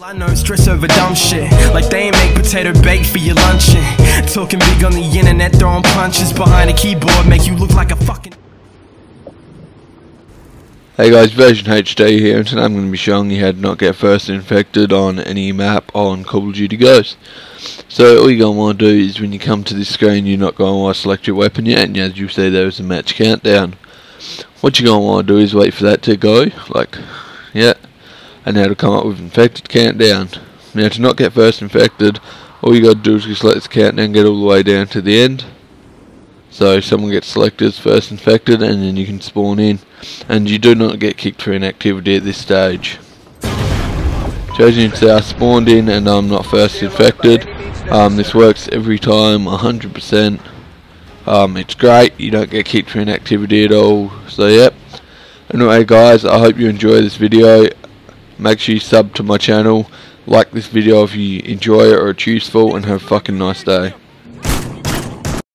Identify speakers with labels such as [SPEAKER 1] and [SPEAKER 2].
[SPEAKER 1] I know stress over dumb shit Like they ain't make potato bake for your luncheon Talking big on the internet, throwing punches behind a keyboard Make you look like a fucking
[SPEAKER 2] Hey guys, Evazion HD here, and today I'm going to be showing you how to not get first infected on any map on Call of Duty Ghosts. So all you're going to want to do is when you come to this screen, you're not going to want to select your weapon yet, and as you see there is a match countdown. What you're going to want to do is wait for that to go, like, yeah, and now to come up with infected countdown. Now to not get first infected, all you got to do is just let this countdown get all the way down to the end. So someone gets selected as first infected and then you can spawn in. And you do not get kicked for inactivity at this stage. As you can I spawned in and I'm not first infected. Um, this works every time 100%. Um, it's great, you don't get kicked for inactivity at all. So yep. Anyway guys, I hope you enjoy this video make sure you sub to my channel, like this video if you enjoy it or it's useful, and have a fucking nice day.